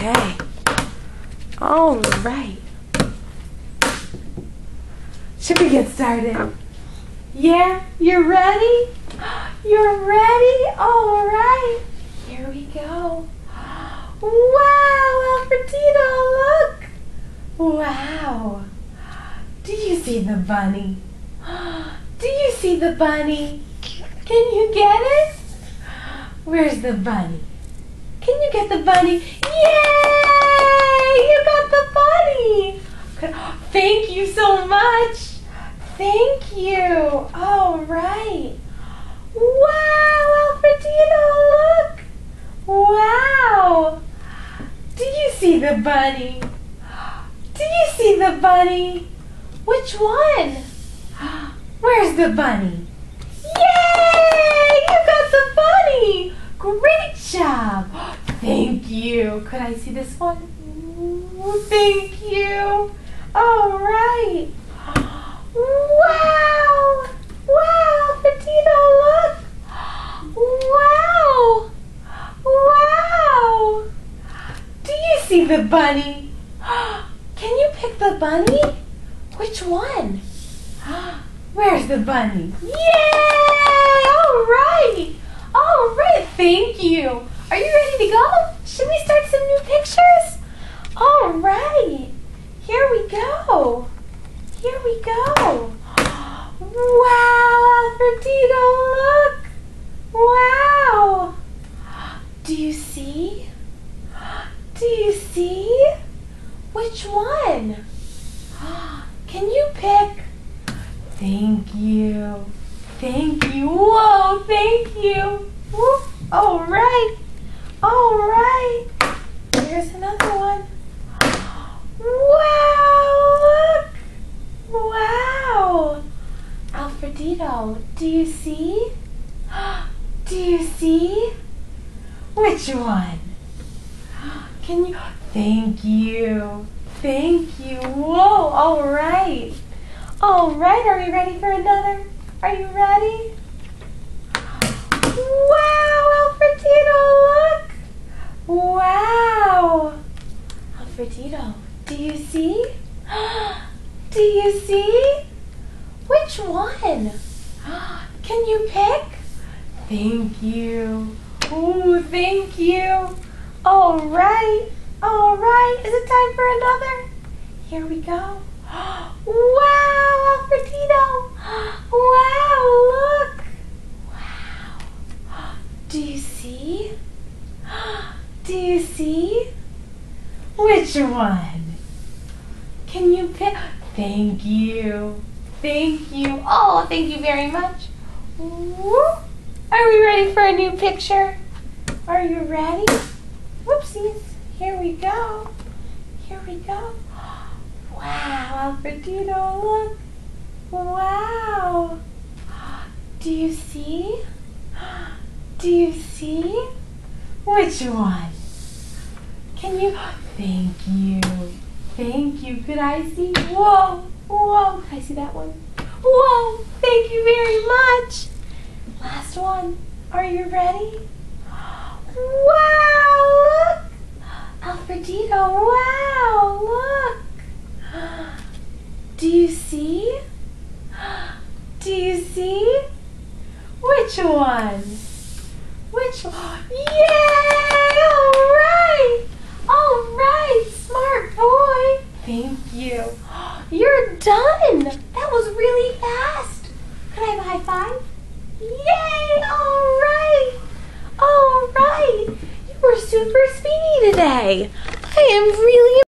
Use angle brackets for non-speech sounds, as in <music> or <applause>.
Okay. All right. Should we get started? Yeah, you're ready? <gasps> You're ready? All right. Here we go. Wow, Alfredito, look. Wow. Do you see the bunny? <gasps> Do you see the bunny? Can you get it? Where's the bunny? Can you get the bunny? Yay! You got the bunny! Thank you so much. Thank you. All right. Wow, Alfredito, look. Wow. Do you see the bunny? Do you see the bunny? Which one? <gasps> Where's the bunny? Yay! You got the bunny! Great job! Thank you. Could I see this one? Ooh, thank you. All right. Wow! Wow, Petito, look! Wow! Wow! Do you see the bunny? Can you pick the bunny? Which one? Where's the bunny? Yay! All right! All right, thank you. Are you ready to go? Should we start some new pictures? All right. Here we go. Here we go. Wow, Alfredito, look. Wow. Do you see? Do you see? Which one? Can you pick? Thank you. Thank you. Whoa, thank you. All right. All right. Here's another one. Wow, look. Wow. Alfredito, do you see? <gasps> Do you see? Which one? <gasps> Can you? Thank you. Thank you. Whoa, all right. All right, are we ready for another? Are you ready? Wow, Alfredito, look! Wow! Alfredito, do you see? <gasps> Do you see? Which one? <gasps> Can you pick? Thank you. Ooh, thank you. All right, all right. Is it time for another? Here we go. <gasps> Wow, Alfredito! Wow, look! Wow. Do you see? Do you see? Which one? Can you pick? Thank you. Thank you. Oh, thank you very much. Are we ready for a new picture? Are you ready? Whoopsies. Here we go. Here we go. Wow, Alfredito, look. Wow. Do you see? Do you see? Which one? Can you? Thank you. Thank you. Could I see? Whoa, whoa. I see that one? Whoa, thank you very much. Last one. Are you ready? Wow, look. Alfredito, wow, look. Do you see? Do you see? Which one? Which <gasps> one? Yay! All right! All right! Smart boy! Thank you. <gasps> You're done! That was really fast. Can I have a high five? Yay! All right! All right! You were super speedy today. I am really